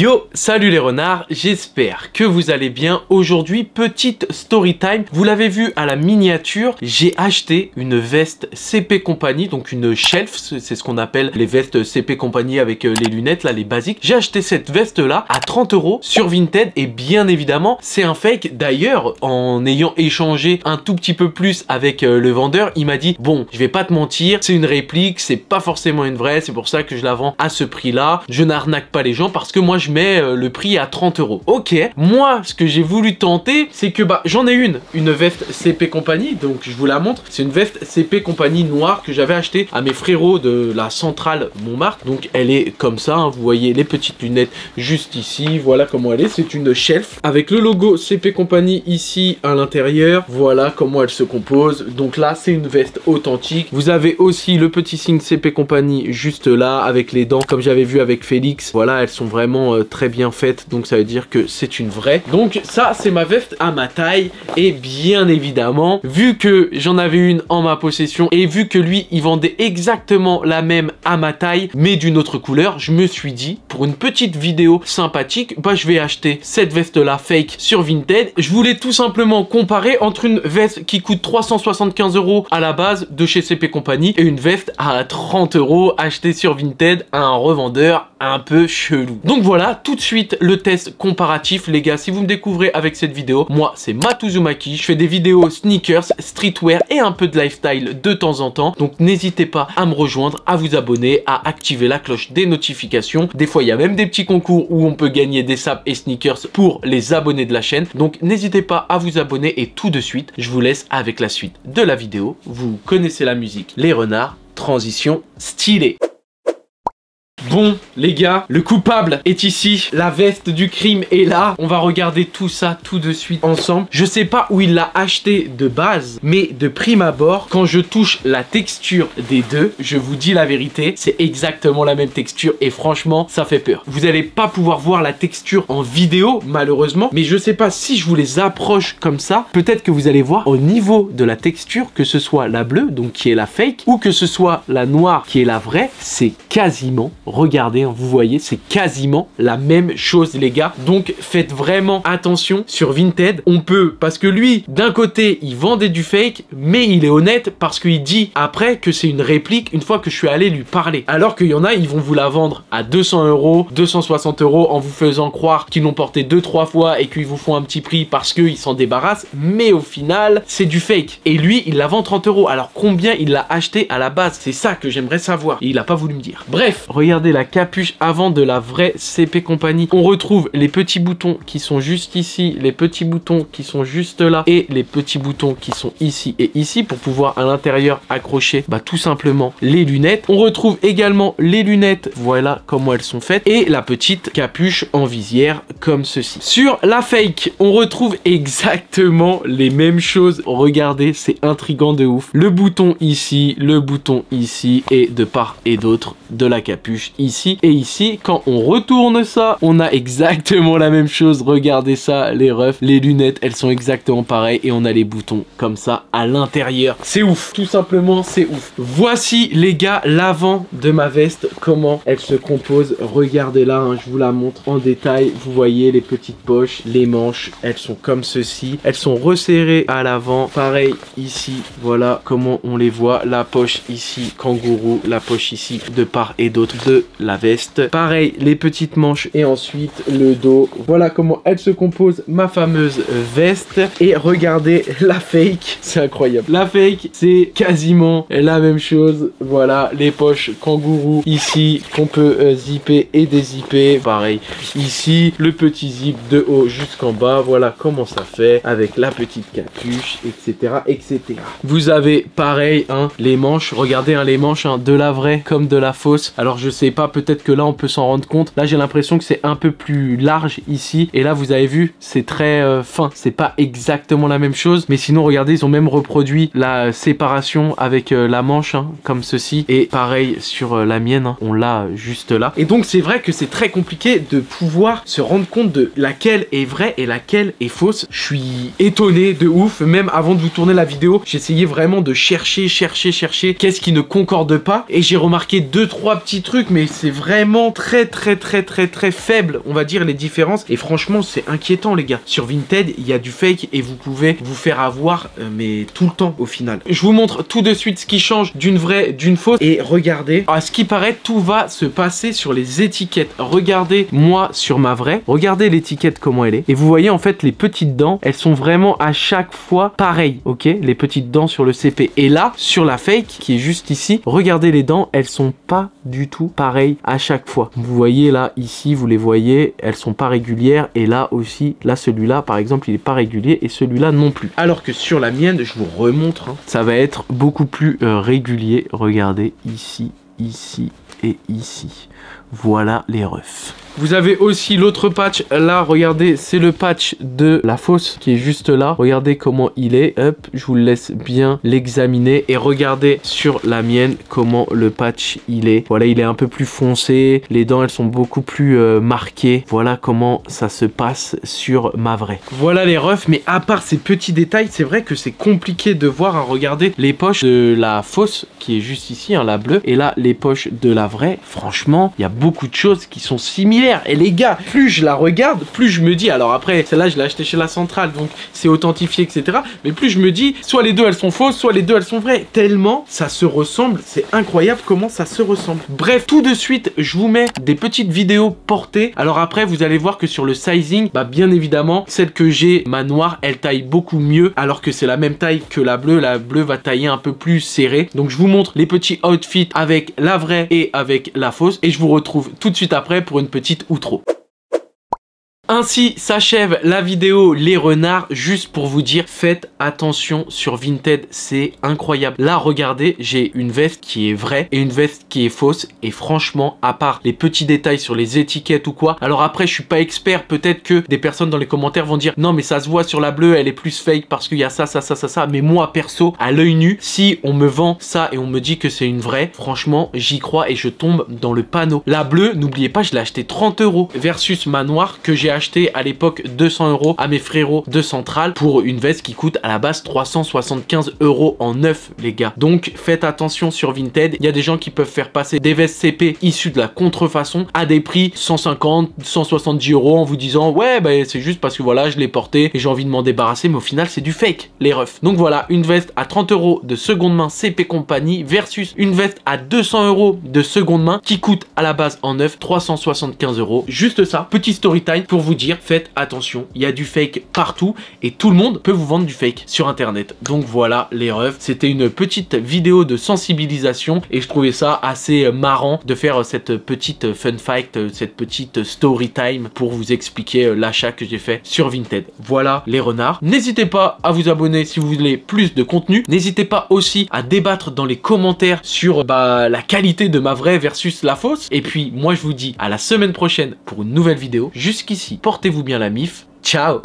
Yo, salut les renards, j'espère que vous allez bien. Aujourd'hui, petite story time. Vous l'avez vu à la miniature, j'ai acheté une veste CP Company, donc une shelf, c'est ce qu'on appelle les vestes CP Company avec euh, les lunettes, là, les basiques. J'ai acheté cette veste-là à 30 euros sur Vinted et bien évidemment, c'est un fake. D'ailleurs, en ayant échangé un tout petit peu plus avec euh, le vendeur, il m'a dit, bon, je vais pas te mentir, c'est une réplique, c'est pas forcément une vraie, c'est pour ça que je la vends à ce prix-là. Je n'arnaque pas les gens parce que moi, je mets euh, le prix à 30 euros. Ok, moi, ce que j'ai voulu tenter, c'est que bah j'en ai une, une veste CP Compagnie, donc je vous la montre. C'est une veste CP Compagnie noire que j'avais acheté à mes frérots de la centrale Montmartre. Donc elle est comme ça, hein. vous voyez les petites lunettes juste ici, voilà comment elle est. C'est une shelf avec le logo CP Compagnie ici à l'intérieur. Voilà comment elle se compose. Donc là, c'est une veste authentique. Vous avez aussi le petit signe CP Compagnie juste là avec les dents comme j'avais vu avec Félix. Voilà, elles sont vraiment euh, très bien faite, donc ça veut dire que c'est une vraie. Donc ça, c'est ma veste à ma taille, et bien évidemment, vu que j'en avais une en ma possession, et vu que lui, il vendait exactement la même à ma taille, mais d'une autre couleur, je me suis dit, pour une petite vidéo sympathique, bah je vais acheter cette veste-là fake sur Vinted. Je voulais tout simplement comparer entre une veste qui coûte 375 euros à la base de chez CP Company et une veste à 30 euros achetée sur Vinted à un revendeur un peu chelou. Donc voilà, tout de suite le test comparatif les gars. Si vous me découvrez avec cette vidéo moi c'est Matuzumaki je fais des vidéos sneakers streetwear et un peu de lifestyle de temps en temps. Donc n'hésitez pas à me rejoindre à vous abonner à activer la cloche des notifications. Des fois il y a même des petits concours où on peut gagner des saps et sneakers pour les abonnés de la chaîne. Donc n'hésitez pas à vous abonner et tout de suite je vous laisse avec la suite de la vidéo. Vous connaissez la musique les renards. Transition stylée Bon, les gars, le coupable est ici. La veste du crime est là. On va regarder tout ça tout de suite ensemble. Je sais pas où il l'a acheté de base, mais de prime abord, quand je touche la texture des deux, je vous dis la vérité, c'est exactement la même texture et franchement, ça fait peur. Vous allez pas pouvoir voir la texture en vidéo, malheureusement, mais je sais pas si je vous les approche comme ça, peut-être que vous allez voir au niveau de la texture, que ce soit la bleue, donc qui est la fake, ou que ce soit la noire, qui est la vraie, c'est quasiment regardez, hein, vous voyez, c'est quasiment la même chose les gars. Donc faites vraiment attention sur Vinted. On peut, parce que lui, d'un côté, il vendait du fake, mais il est honnête parce qu'il dit après que c'est une réplique une fois que je suis allé lui parler. Alors qu'il y en a, ils vont vous la vendre à 200 euros, 260 euros en vous faisant croire qu'ils l'ont porté deux trois fois et qu'ils vous font un petit prix parce qu'ils s'en débarrassent. Mais au final, c'est du fake. Et lui, il la vend 30 euros. Alors combien il l'a acheté à la base? C'est ça que j'aimerais savoir. Il a pas voulu me dire. Bref, regardez la capuche avant de la vraie CP Company. On retrouve les petits boutons qui sont juste ici, les petits boutons qui sont juste là et les petits boutons qui sont ici et ici pour pouvoir à l'intérieur accrocher bah, tout simplement les lunettes. On retrouve également les lunettes, voilà comment elles sont faites et la petite capuche en visière comme ceci. Sur la fake, on retrouve exactement les mêmes choses. Regardez, c'est intrigant de ouf. Le bouton ici, le bouton ici et de part et d'autre de la capuche ici et ici. Quand on retourne ça, on a exactement la même chose. Regardez ça, les refs, les lunettes, elles sont exactement pareilles et on a les boutons comme ça à l'intérieur. C'est ouf, tout simplement, c'est ouf. Voici, les gars, l'avant de ma veste, comment elle se compose. Regardez là, hein, je vous la montre en détail. Vous voyez les petites poches, les manches, elles sont comme ceci. Elles sont resserrées à l'avant. Pareil ici, voilà comment on les voit. La poche ici, kangourou, la poche ici, de part et d'autre la veste. Pareil, les petites manches et ensuite le dos. Voilà comment elle se compose, ma fameuse veste. Et regardez la fake, c'est incroyable. La fake, c'est quasiment la même chose. Voilà, les poches kangourou ici qu'on peut euh, zipper et dézipper. Pareil, ici, le petit zip de haut jusqu'en bas. Voilà comment ça fait avec la petite capuche, etc. etc. Vous avez pareil, hein, les manches. Regardez hein, les manches hein, de la vraie comme de la fausse. Alors je sais pas, peut-être que là on peut s'en rendre compte. Là j'ai l'impression que c'est un peu plus large ici. Et là vous avez vu, c'est très euh, fin. C'est pas exactement la même chose. Mais sinon regardez, ils ont même reproduit la séparation avec euh, la manche, hein, comme ceci. Et pareil sur euh, la mienne, hein, on l'a juste là. Et donc c'est vrai que c'est très compliqué de pouvoir se rendre compte de laquelle est vraie et laquelle est fausse. Je suis étonné de ouf. Même avant de vous tourner la vidéo, j'essayais vraiment de chercher, chercher, chercher qu'est-ce qui ne concorde pas. Et j'ai remarqué deux, trois petits trucs, mais c'est vraiment très très très très très faible, on va dire, les différences. Et franchement, c'est inquiétant, les gars. Sur Vinted, il y a du fake et vous pouvez vous faire avoir, euh, mais tout le temps au final. Je vous montre tout de suite ce qui change d'une vraie, d'une fausse. Et regardez, à ce qui paraît, tout va se passer sur les étiquettes. Regardez moi sur ma vraie. Regardez l'étiquette comment elle est. Et vous voyez en fait les petites dents, elles sont vraiment à chaque fois pareilles, ok? Les petites dents sur le CP. Et là, sur la fake qui est juste ici, regardez les dents, elles sont pas du tout pareilles à chaque fois. Vous voyez là, ici, vous les voyez, elles sont pas régulières. Et là aussi, là celui-là par exemple, il est pas régulier et celui-là non plus. Alors que sur la mienne, je vous remontre, hein, ça va être beaucoup plus euh, régulier. Regardez ici, ici et ici. Voilà les refs. Vous avez aussi l'autre patch, là, regardez, c'est le patch de la fosse qui est juste là. Regardez comment il est, hop, je vous laisse bien l'examiner et regardez sur la mienne comment le patch il est. Voilà, il est un peu plus foncé, les dents elles sont beaucoup plus euh, marquées. Voilà comment ça se passe sur ma vraie. Voilà les refs, mais à part ces petits détails, c'est vrai que c'est compliqué de voir. Hein. Regardez les poches de la fausse qui est juste ici, hein, la bleue, et là les poches de la vraie. Franchement, il y a beaucoup de choses qui sont similaires et les gars, plus je la regarde, plus je me dis, alors après, celle-là, je l'ai acheté chez la centrale, donc c'est authentifié, etc. Mais plus je me dis, soit les deux, elles sont fausses, soit les deux, elles sont vraies. Tellement ça se ressemble, c'est incroyable comment ça se ressemble. Bref, tout de suite, je vous mets des petites vidéos portées. Alors après, vous allez voir que sur le sizing, bah bien évidemment, celle que j'ai, ma noire, elle taille beaucoup mieux, alors que c'est la même taille que la bleue. La bleue va tailler un peu plus serré. Donc je vous montre les petits outfits avec la vraie et avec la fausse. Et je vous retrouve tout de suite après pour une petite ou trop. Ainsi s'achève la vidéo Les Renards, juste pour vous dire, faites attention sur Vinted, c'est incroyable. Là, regardez, j'ai une veste qui est vraie et une veste qui est fausse. Et franchement, à part les petits détails sur les étiquettes ou quoi, alors après, je suis pas expert, peut-être que des personnes dans les commentaires vont dire, non mais ça se voit sur la bleue, elle est plus fake parce qu'il y a ça, ça, ça, ça, ça. Mais moi, perso, à l'œil nu, si on me vend ça et on me dit que c'est une vraie, franchement, j'y crois et je tombe dans le panneau. La bleue, n'oubliez pas, je l'ai acheté 30 euros versus ma noire que j'ai acheté à l'époque 200 euros à mes frérots de Centrale pour une veste qui coûte à la base 375 euros en neuf les gars. Donc faites attention sur Vinted, il y a des gens qui peuvent faire passer des vestes CP issues de la contrefaçon à des prix 150, 170 euros en vous disant ouais bah c'est juste parce que voilà je l'ai porté et j'ai envie de m'en débarrasser mais au final c'est du fake les refs. Donc voilà une veste à 30 euros de seconde main CP compagnie versus une veste à 200 euros de seconde main qui coûte à la base en neuf 375 euros. Juste ça, petit story time pour vous dire faites attention, il y a du fake partout et tout le monde peut vous vendre du fake sur internet. Donc voilà les refs, c'était une petite vidéo de sensibilisation et je trouvais ça assez marrant de faire cette petite fun fact, cette petite story time pour vous expliquer l'achat que j'ai fait sur Vinted. Voilà les renards. N'hésitez pas à vous abonner si vous voulez plus de contenu. N'hésitez pas aussi à débattre dans les commentaires sur bah, la qualité de ma vraie versus la fausse. Et puis moi je vous dis à la semaine prochaine pour une nouvelle vidéo. Jusqu'ici, portez-vous bien la mif. Ciao